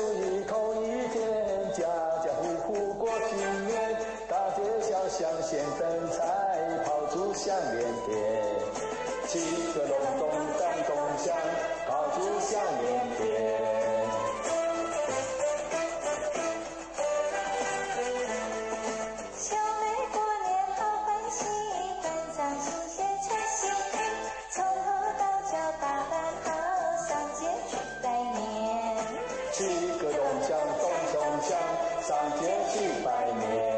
属于一天，家家户户过新年，大街小巷现灯彩，炮竹响连天。七个龙上街百拜年